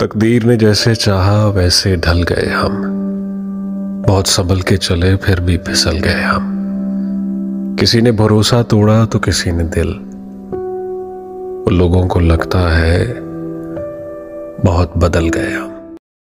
तकदीर ने जैसे चाहा, वैसे ढल गए हम। बहुत संभल के चले, फिर भी फिसल गए हम। किसी ने भरोसा तोड़ा तो किसी ने दिल। लोगों को लगता है, बहुत बदल गए हम।